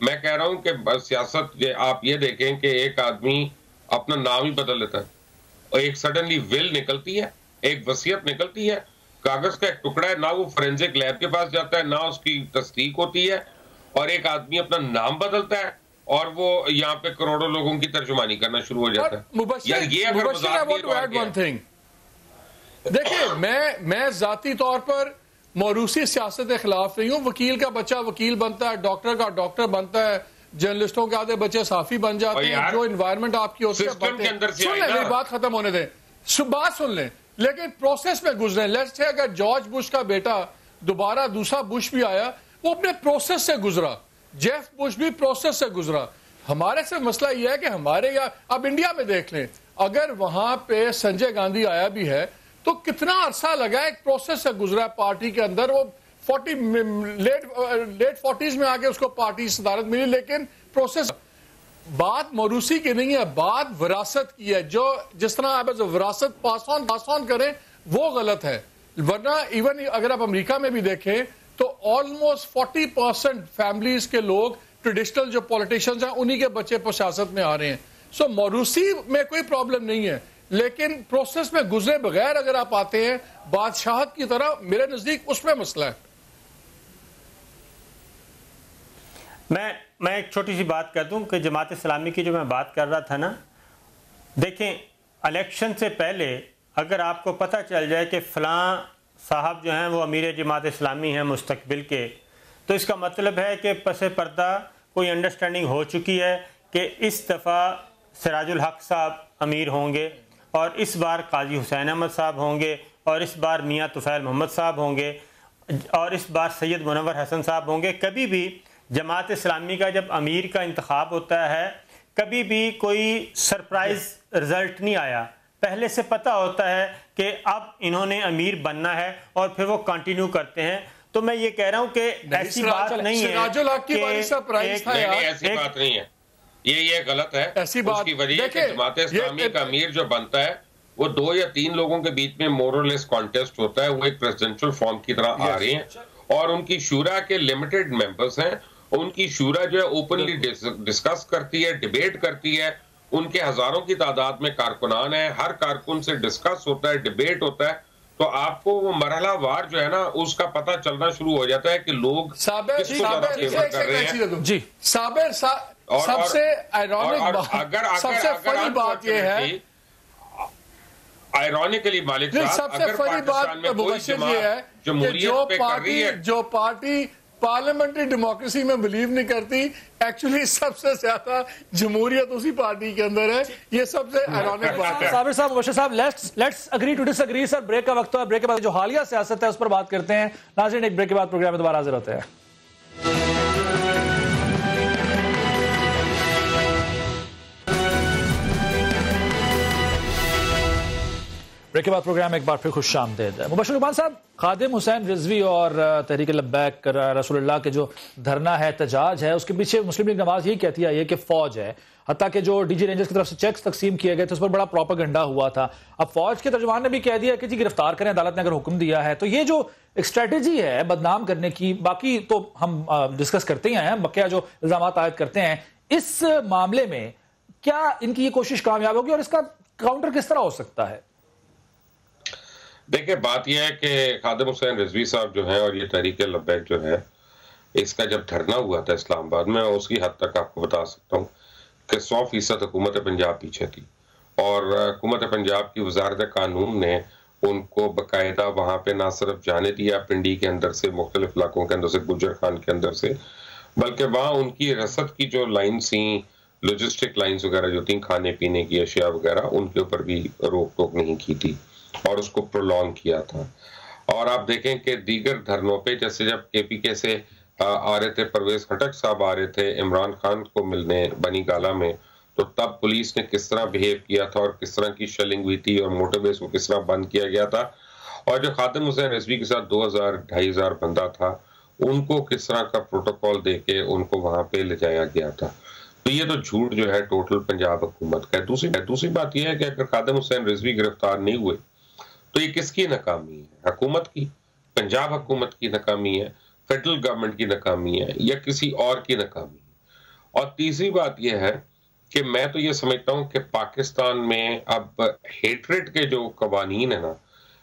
میں کہہ رہا ہوں کہ بس سیاست یہ آپ یہ دیکھیں کہ ایک آدمی اپنا نام ہی بدل لیتا ہے۔ اور ایک سڈنلی ول نکلتی ہے ایک وصیت نکلتی ہے۔ کاغذ کا ایک ٹکڑا ہے نہ وہ فورینزک لیب کے پاس جاتا ہے نہ اس کی تصدیق ہوتی ہے۔ اور ایک آدمی اپنا نام بدلتا ہے۔ اور وہ یہاں پہ کروڑوں لوگوں کی ترجمانی کرنا شروع ہو جاتا ہے۔ ہے؟ thing. دیکھیں میں میں ذاتی طور پر موروثی سیاست کے خلاف نہیں ہوں۔ وکیل کا بچہ وکیل بنتا ہے ڈاکٹر کا ڈاکٹر بنتا ہے جرنلسٹوں کے آدھے بچے صافی بن جاتے ہیں جو انوائرمنٹ آپ کی ہوتی ہے سن لیں۔ میری بات ختم ہونے دیں۔ بات سن لیں۔ لیکن پروسیس میں گزرے۔ لیٹس سے اگر جارج بش کا بیٹا دوبارہ دوسرا بش بھی آیا وہ اپنے پروسیس سے گزرا۔ جیف بش بھی پروسیس سے گزرا۔ ہمارے سے مسئلہ یہ ہے کہ ہمارے یہاں اب انڈیا میں دیکھ لیں، اگر وہاں پہ سنجے گاندھی آیا بھی ہے، تو کتنا عرصہ لگا ایک پروسیس سے گزرا ہے پارٹی کے اندر۔ وہ فورٹی لیٹ لیٹ فورٹیز میں آگے اس کو پارٹی صدارت ملی، لیکن پروسیس بات موروسی کی نہیں ہے بات وراثت کی ہے۔ جو جس طرح آپ وراثت پاس آن پاس آن کریں، وہ غلط ہے۔ ورنہ ایون اگر آپ امریکہ میں بھی دیکھیں تو آلموسٹ فورٹی پرسینٹ فیملیز کے لوگ ٹریڈیشنل جو پولیٹیشنز ہیں انہی کے بچے سیاست میں آ رہے ہیں۔ سو so, موروسی میں کوئی پرابلم نہیں ہے۔ لیکن پروسیس میں گزرے بغیر اگر آپ آتے ہیں بادشاہت کی طرح میرے نزدیک اس میں مسئلہ ہے۔ میں میں ایک چھوٹی سی بات کر دوں کہ جماعت اسلامی کی جو میں بات کر رہا تھا نا دیکھیں الیکشن سے پہلے اگر آپ کو پتہ چل جائے کہ فلاں صاحب جو ہیں وہ امیر جماعت اسلامی ہیں مستقبل کے۔ تو اس کا مطلب ہے کہ پس پردہ کوئی انڈرسٹینڈنگ ہو چکی ہے کہ اس دفعہ سراج الحق صاحب امیر ہوں گے اور اس بار قاضی حسین احمد صاحب ہوں گے اور اس بار میاں طفیل محمد صاحب ہوں گے اور اس بار سید منور حسن صاحب ہوں گے۔ کبھی بھی جماعت اسلامی کا جب امیر کا انتخاب ہوتا ہے، کبھی بھی کوئی سرپرائز رزلٹ نہیں آیا۔ پہلے سے پتہ ہوتا ہے کہ اب انہوں نے امیر بننا ہے اور پھر وہ کنٹینیو کرتے ہیں۔ تو میں یہ کہہ رہا ہوں کہ ایسی بات نہیں ہے ایسی بات نہیں ہے۔ یہ یہ غلط ہے۔ ایسی بات کی وجہ کہ جماعت اسلامی کا امیر جو بنتا ہے وہ دو یا تین لوگوں کے بیچ میں مورلیس کانٹیسٹ ہوتا ہے۔ وہ ایک پریزیڈنشل فارم کی طرح آ رہی ہیں۔ اور ان کی شورا کے لمیٹڈ ممبرز ہیں۔ ان کی شورا جو ہے اوپنلی ڈسکس کرتی ہے ڈیبیٹ کرتی ہے۔ ان کے ہزاروں کی تعداد میں کارکنان ہیں ہر کارکن سے ڈسکس ہوتا ہے ڈیبیٹ ہوتا ہے تو آپ کو وہ مرحلہ وار جو ہے نا اس کا پتہ چلنا شروع ہو جاتا ہے کہ لوگ کس کو زیادہ فیور کر رہے ہیں۔ جی۔ صابر سب سے فنی بات یہ ہے آئرونیکلی مالک صاحب سب سے فنی بات مبشر یہ ہے جو پارٹی جو پارٹی پارلیمنٹری ڈیموکریسی میں بلیو نہیں کرتی. ایکچولی سب سے زیادہ جمہوریت اسی پارٹی کے اندر ہے. یہ سب سے ایرونک بات ہے. صابر صاحب مبشر صاحب let's agree to disagree sir break کا وقت ہے بریک کے بعد جو حالیہ سیاست ہے اس پر بات کرتے ہیں. ناظرین ایک بریک کے بعد پروگرام میں دوبارہ حاضر ہوتے ہیں۔ بریک کے بعد پروگرام ایک بار پھر خوش آمدید۔ مبشر رحمان صاحب، خادم حسین رضوی اور تحریک لبیک، رسول اللہ کے جو دھرنا ہے، تجاج ہے، اس کے پیچھے مسلم لیگ نواز یہی کہتی آئی ہے کہ فوج ہے۔ حتیٰ کہ جو ڈی جی رینجرز کی طرف سے چیکس تقسیم کیے گئے تھے، اس پر بڑا پراپر گنڈا ہوا تھا۔ اب فوج کے ترجمان نے بھی کہہ دیا کہ جی گرفتار کریں، عدالت نے اگر حکم دیا ہے۔ تو یہ جو ایک اسٹریٹجی ہے بدنام کرنے کی، باقی تو ہم ڈسکس کرتے ہی ہیں۔ بقیہ جو الزامات عائد کرتے ہیں، اس معاملے میں کیا ان کی یہ کوشش کامیاب ہوگی اور اس کا کاؤنٹر کس طرح ہو سکتا ہے؟ دیکھیں بات یہ ہے کہ خادم حسین رضوی صاحب جو ہیں اور یہ تحریک لبیک جو ہے اس کا جب دھرنا ہوا تھا اسلام آباد میں، اس کی حد تک آپ کو بتا سکتا ہوں کہ سو فیصد حکومت پنجاب پیچھے تھی۔ اور حکومت پنجاب کی وزارت قانون نے ان کو باقاعدہ وہاں پہ نہ صرف جانے دیا پنڈی کے اندر سے، مختلف علاقوں کے اندر سے، گجر خان کے اندر سے، بلکہ وہاں ان کی رسد کی جو لائن تھیں لوجسٹک لائنز وغیرہ جو تھیں، کھانے پینے کی، اشیاء وغیرہ، ان کے اوپر بھی روک ٹوک نہیں کی تھی۔ اور اس کو پرولونگ کیا تھا۔ اور آپ دیکھیں کہ دیگر دھرنوں پہ، جیسے جب کے پی کے سے، آ رہے تھے پرویز خٹک صاحب، آ رہے تھے عمران خان کو ملنے بنی گالا میں، تو تب پولیس نے کس طرح بہیو کیا تھا اور کس طرح کی شلنگ ہوئی تھی اور موٹر بیس کو کس طرح بند کیا گیا تھا۔ اور جو خاتم حسین رضوی کے ساتھ دو ہزار، ڈھائی ہزار بندہ تھا، ان کو کس طرح کا پروٹوکول دے کے ان کو وہاں پہ لے جایا گیا تھا۔ تو یہ تو جھوٹ جو ہے ٹوٹل پنجاب حکومت کا۔ ہے دوسری دوسری بات یہ ہے کہ اگر خادم حسین رضوی گرفتار نہیں ہوئے تو یہ کس کی ناکامی ہے؟ حکومت کی؟ پنجاب حکومت کی ناکامی ہے؟ فیڈرل گورنمنٹ کی ناکامی ہے؟ یا کسی اور کی ناکامی ہے؟ اور تیسری بات یہ ہے کہ میں تو یہ سمجھتا ہوں کہ پاکستان میں اب ہیٹریٹ کے جو قوانین ہیں نا،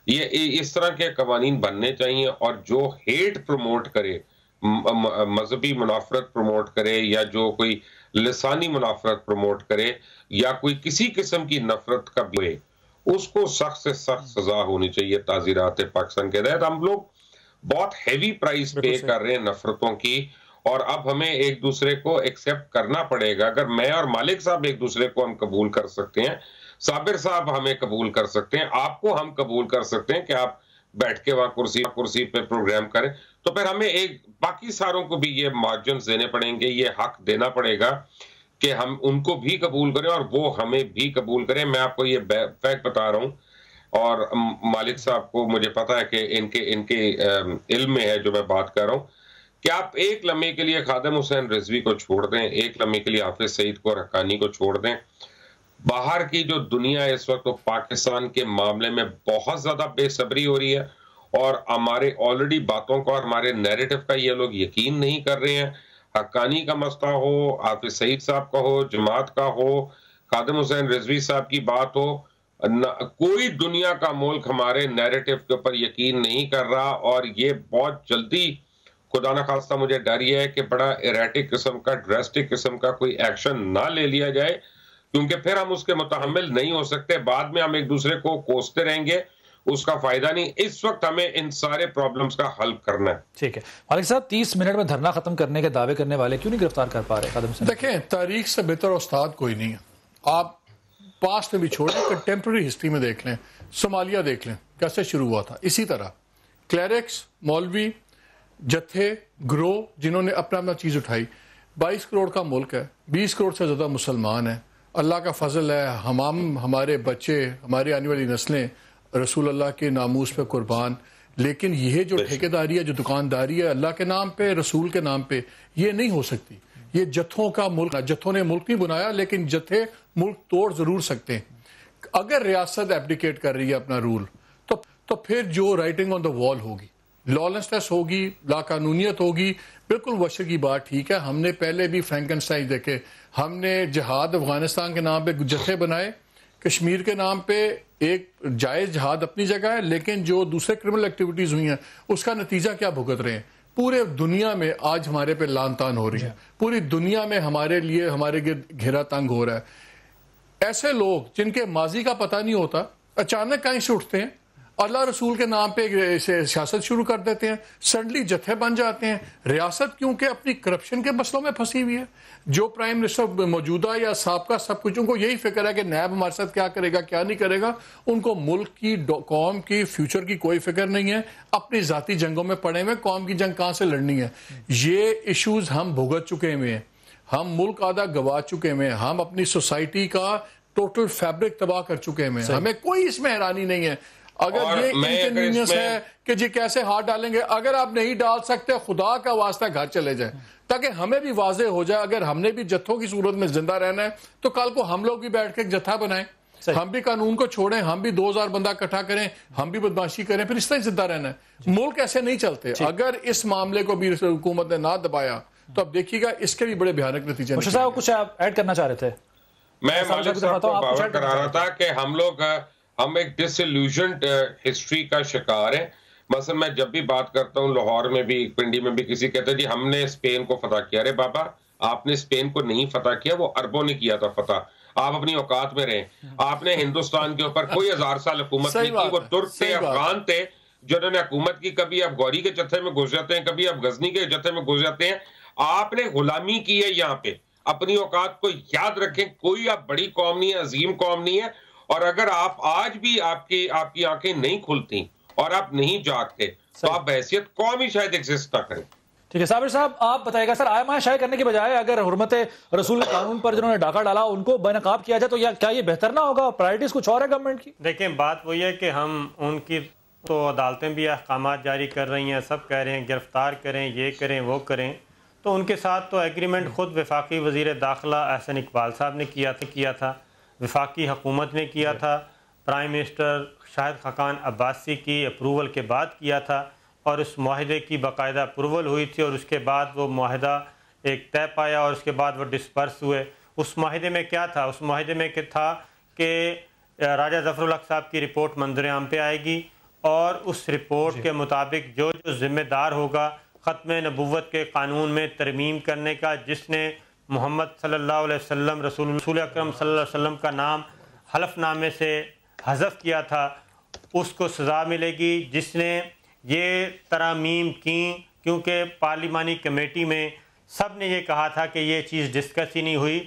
یہ اس طرح کے قوانین بننے چاہیے اور جو ہیٹ پروموٹ کرے مذہبی منافرت پروموٹ کرے یا جو کوئی لسانی منافرت پروموٹ کرے یا کوئی کسی قسم کی نفرت کا بھی اس کو سخت سے سخت سزا ہونی چاہیے تعزیرات پاکستان کے تحت۔ ہم لوگ بہت ہیوی پرائز پے کر رہے ہیں نفرتوں کی اور اب ہمیں ایک دوسرے کو ایکسپٹ کرنا پڑے گا۔ اگر میں اور مالک صاحب ایک دوسرے کو ہم قبول کر سکتے ہیں صابر صاحب ہمیں قبول کر سکتے ہیں آپ کو ہم قبول کر سکتے ہیں کہ آپ بیٹھ کے وہاں کرسی کرسی پہ پروگرام کریں۔ تو پھر ہمیں ایک باقی ساروں کو بھی یہ مارجنز دینے پڑیں گے یہ حق دینا پڑے گا۔ کہ ہم ان کو بھی قبول کریں اور وہ ہمیں بھی قبول کریں۔ میں آپ کو یہ فیکٹ بتا رہا ہوں اور مالک صاحب کو مجھے پتا ہے کہ ان کے ان کے علم میں ہے جو میں بات کر رہا ہوں۔ کہ آپ ایک لمحے کے لیے خادم حسین رضوی کو چھوڑ دیں؟ ایک لمحے کے لیے حافظ سعید کو رکانی کو چھوڑ دیں؟ باہر کی جو دنیا اس وقت پاکستان کے معاملے میں بہت زیادہ بے صبری ہو رہی ہے اور ہمارے آلریڈی باتوں کا اور ہمارے نیریٹو کا یہ لوگ یقین نہیں کر رہے ہیں۔ حقانی کا مسئلہ ہو حافظ سعید صاحب کا ہو، جماعت کا ہو، خادم حسین رضوی صاحب کی بات ہو کوئی دنیا کا ملک ہمارے نیریٹو کے اوپر یقین نہیں کر رہا اور یہ بہت جلدی، خدا نہ نخواستہ مجھے ڈر یہ ہے کہ بڑا اریٹک قسم کا ڈریسٹک قسم کا کوئی ایکشن نہ لے لیا جائے، کیونکہ پھر ہم اس کے متحمل نہیں ہو سکتے، بعد میں ہم ایک دوسرے کو کوستے رہیں گے۔ اس کا فائدہ نہیں۔ اس وقت ہمیں ان سارے پرابلمز کا حل کرنا ہے۔ ٹھیک ہے۔ مالک صاحب تیس منٹ میں دھرنا ختم کرنے کے دعوے کرنے والے کیوں نہیں گرفتار کر پا رہے؟ قدم سے دیکھیں تاریخ سے بہتر استاد کوئی نہیں ہے۔ آپ پاسٹ میں بھی چھوڑیں کنٹمپرری ہسٹری میں دیکھ لیں صومالیہ دیکھ لیں کیسے شروع ہوا تھا۔ اسی طرح کلیرکس مولوی رسول اللہ کے ناموس پہ قربان۔ لیکن یہ جو ٹھیکے داری ہے جو دکانداری ہے اللہ کے نام پہ رسول کے نام پہ یہ نہیں ہو سکتی۔ یہ جتھوں کا ملک جتھوں نے ملک نہیں بنایا لیکن جتھے ملک توڑ ضرور سکتے ہیں۔ اگر ریاست ایپلیکیٹ کر رہی ہے اپنا رول تو تو پھر جو رائٹنگ آن دا وال ہوگی۔ لالسنس ہوگی لا قانونیت ہوگی بالکل وشر کی بات ٹھیک ہے۔ ہم نے پہلے بھی فرینکنسٹائن دیکھے۔ ہم نے جہاد افغانستان کے نام پہ جتھے بنائے۔ کشمیر کے نام پہ ایک جائز جہاد اپنی جگہ ہے لیکن جو دوسرے کرمنل ایکٹیویٹیز ہوئی ہیں اس کا نتیجہ کیا بھگت رہے ہیں؟ پورے دنیا میں آج ہمارے پہ لان تان ہو رہی ہے۔ جی۔ پوری دنیا میں ہمارے لیے ہمارے گرد گھیرا تنگ ہو رہا ہے۔ ایسے لوگ جن کے ماضی کا پتہ نہیں ہوتا اچانک کہیں سے اٹھتے ہیں اللہ رسول کے نام پہ اسے سیاست شروع کر دیتے ہیں سڈنلی جتھے بن جاتے ہیں۔ ریاست کیونکہ اپنی کرپشن کے مسئلوں میں پھنسی ہوئی ہے۔ جو پرائم منسٹر موجودہ یا سابقہ سب کچھ ان کو یہی فکر ہے کہ نیب ہمارے ساتھ کیا کرے گا کیا نہیں کرے گا۔ ان کو ملک کی قوم کی فیوچر کی کوئی فکر نہیں ہے۔ اپنی ذاتی جنگوں میں پڑے ہوئے قوم کی جنگ کہاں سے لڑنی ہے؟ یہ ایشوز ہم بھگت چکے ہوئے ہیں۔ ہم ملک آدھا گوا چکے ہوئے ہیں۔ ہم اپنی سوسائٹی کا ٹوٹل فیبرک تباہ کر چکے ہوئے ہیں۔ ہمیں کوئی اس میں حیرانی نہیں ہے۔ اگر یہ انکنوینئنس ہے کہ جی کیسے ہاتھ ڈالیں گے اگر آپ نہیں ڈال سکتے خدا کا واسطہ گھر چلے جائیں۔ تاکہ ہمیں بھی واضح ہو جائے اگر ہم نے بھی جتھوں کی صورت میں زندہ رہنا ہے تو کل کو ہم لوگ بھی بیٹھ کے ایک جتھا بنائیں۔ ہم بھی قانون کو چھوڑیں ہم بھی دو ہزار بندہ کٹھا کریں ہم بھی بدماشی کریں پھر اس طرح زندہ رہنا ہے۔ ملک ایسے نہیں چلتے۔ اگر اس معاملے کو بھی حکومت نے نہ دبایا تو اب دیکھیے گا اس کے بھی بڑے بھیانک نتیجے صاحب کچھ ایڈ کرنا چاہ رہے تھے۔ میں مالک صاحب کو باور کرا رہا تھا کہ ہم لوگ ہم ایک ڈس ہسٹری uh, کا شکار ہیں۔ مثلا میں جب بھی بات کرتا ہوں لاہور میں بھی پنڈی میں بھی کسی کہتا ہے جی ہم نے اسپین کو فتح کیا۔ ارے بابا آپ نے اسپین کو نہیں فتح کیا وہ اربوں نے کیا تھا فتح۔ آپ اپنی اوقات میں رہیں۔ آپ نے ہندوستان کے اوپر کوئی ہزار سال حکومت نہیں کی وہ ترک تھے افغان تھے جنہوں نے حکومت کی کبھی آپ گوری کے جتھے میں گھس جاتے ہیں کبھی آپ غزنی کے جتھے میں گھس جاتے ہیں۔ آپ نے غلامی کی ہے یہاں پہ۔ اپنی اوقات کو یاد رکھیں کوئی آپ بڑی قوم نہیں ہے عظیم قوم نہیں ہے۔ اور اگر آپ آج بھی آپ کی آپ کی آنکھیں نہیں کھلتی اور آپ نہیں جاگتے تو آپ بحثیت قوم ہی شاید ایگزسٹ نہ کریں۔ ٹھیک ہے صابر صاحب آپ بتائیے گا سر آئے مائیں شائع کرنے کے بجائے اگر حرمت رسول قانون پر جنہوں نے ڈاکہ ڈالا ان کو بے نقاب کیا جائے تو کیا یہ بہتر نہ ہوگا؟ پرائرٹیز کچھ اور ہے گورنمنٹ کی؟ دیکھیں بات وہی ہے کہ ہم ان کی تو عدالتیں بھی احکامات جاری کر رہی ہیں سب کہہ رہے ہیں گرفتار کریں یہ کریں وہ کریں۔ تو ان کے ساتھ تو ایگریمنٹ خود وفاقی وزیر داخلہ احسن اقبال صاحب نے کیا تھا کیا تھا۔ وفاقی حکومت نے کیا جی۔ تھا۔ پرائم منسٹر شاہد خاکان عباسی کی اپروول کے بعد کیا تھا اور اس معاہدے کی باقاعدہ اپروول ہوئی تھی اور اس کے بعد وہ معاہدہ ایک طے پایا اور اس کے بعد وہ ڈسپرس ہوئے۔ اس معاہدے میں کیا تھا؟ اس معاہدے میں کہ تھا کہ راجہ ظفر الحق صاحب کی رپورٹ منظر عام پہ آئے گی اور اس رپورٹ جی. کے مطابق جو جو ذمہ دار ہوگا ختم نبوت کے قانون میں ترمیم کرنے کا جس نے محمد صلی اللہ علیہ وسلم، رسول رسول اکرم صلی اللہ علیہ وسلم کا نام حلف نامے سے حذف کیا تھا، اس کو سزا ملے گی۔ جس نے یہ ترامیم کیں کیونکہ پارلیمانی کمیٹی میں سب نے یہ کہا تھا کہ یہ چیز ڈسکس ہی نہیں ہوئی،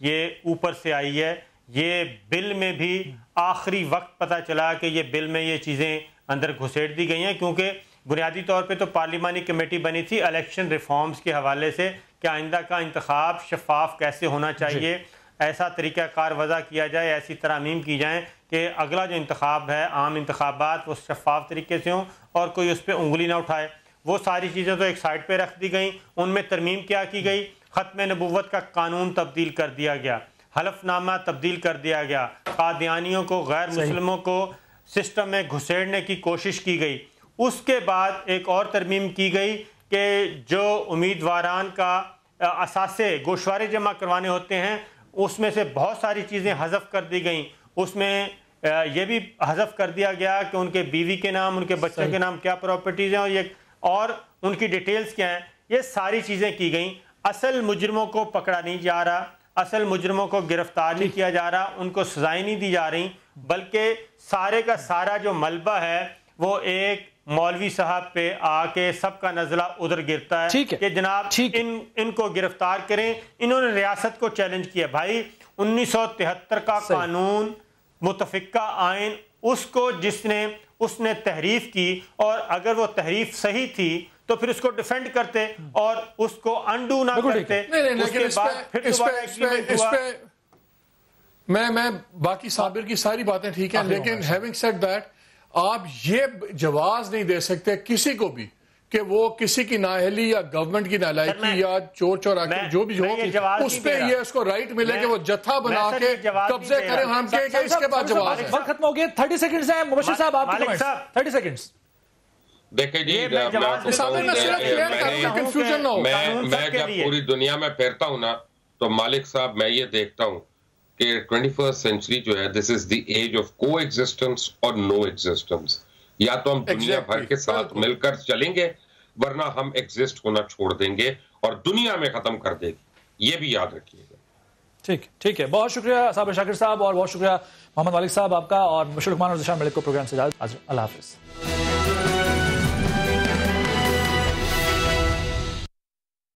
یہ اوپر سے آئی ہے۔ یہ بل میں بھی آخری وقت پتہ چلا کہ یہ بل میں یہ چیزیں اندر گھسیٹ دی گئی ہیں، کیونکہ بنیادی طور پہ تو پارلیمانی کمیٹی بنی تھی الیکشن ریفارمز کے حوالے سے کہ آئندہ کا انتخاب شفاف کیسے ہونا جی۔ چاہیے ایسا طریقہ کار وضع کیا جائے ایسی ترامیم کی جائیں کہ اگلا جو انتخاب ہے عام انتخابات وہ شفاف طریقے سے ہوں اور کوئی اس پہ انگلی نہ اٹھائے۔ وہ ساری چیزیں تو ایک سائٹ پہ رکھ دی گئیں ان میں ترمیم کیا کی گئی ختم نبوت کا قانون تبدیل کر دیا گیا حلف نامہ تبدیل کر دیا گیا قادیانیوں کو غیر مسلموں کو سسٹم میں گھسیڑنے کی کوشش کی گئی۔ اس کے بعد ایک اور ترمیم کی گئی کہ جو امیدواران کا اثاثے گوشوارے جمع کروانے ہوتے ہیں اس میں سے بہت ساری چیزیں حذف کر دی گئیں۔ اس میں یہ بھی حذف کر دیا گیا کہ ان کے بیوی کے نام ان کے بچوں کے نام کیا پراپرٹیز ہیں اور یہ اور ان کی ڈیٹیلز کیا ہیں۔ یہ ساری چیزیں کی گئیں۔ اصل مجرموں کو پکڑا نہیں جا رہا اصل مجرموں کو گرفتار نہیں کیا جا رہا ان کو سزائیں نہیں دی جا رہی بلکہ سارے کا سارا جو ملبہ ہے وہ ایک مولوی صاحب پہ آ کے سب کا نزلہ ادھر گرتا ہے کہ جناب ان ان کو گرفتار کریں۔ انہوں نے ریاست کو چیلنج کیا۔ بھائی انیس سو تہتر کا قانون متفقہ آئین اس کو جس نے اس نے تحریف کی اور اگر وہ تحریف صحیح تھی تو پھر اس کو ڈیفینڈ کرتے اور اس کو انڈو نہ کرتے۔ اس کے بعد پھر دوبارہ میں میں باقی صابر کی ساری باتیں ٹھیک ہیں لیکن ہیونگ سیٹ دیٹ آپ یہ جواز نہیں دے سکتے کسی کو بھی کہ وہ کسی کی نااہلی یا گورنمنٹ کی نالائکی یا چور چورا کے میں- جو بھی ہو اس پہ۔ یہ اس کو رائٹ ملے کہ وہ جتھا بنا کے قبضے رہا۔ ہم کہیں کہ اس کے بعد جواز ہے وقت ختم ہو گیا تھرٹی سیکنڈز ہیں مبشر صاحب آپ مالک صاحب۔ تھرٹی سیکنڈز دیکھیں جی میں کے جب۔ پوری دنیا میں پھیرتا ہوں نا تو مالک صاحب میں یہ دیکھتا ہوں کہ ٹوینٹی فرسٹ سینچری جو ہے this is the age of کو ایگزسٹنس اور نو ایگزسٹنس یا تو ہم دنیا بھر کے ساتھ۔ مل کر چلیں گے ورنہ ہم ایگزسٹ ہونا چھوڑ دیں گے اور دنیا میں ختم کر دے گی یہ بھی یاد رکھیے۔ گا ٹھیک ٹھیک ہے۔ بہت شکریہ صابر شاکر صاحب اور بہت شکریہ محمد مالک صاحب آپ کا اور مشرق مان اور ذشان ملک کو پروگرام سے اللہ حافظ۔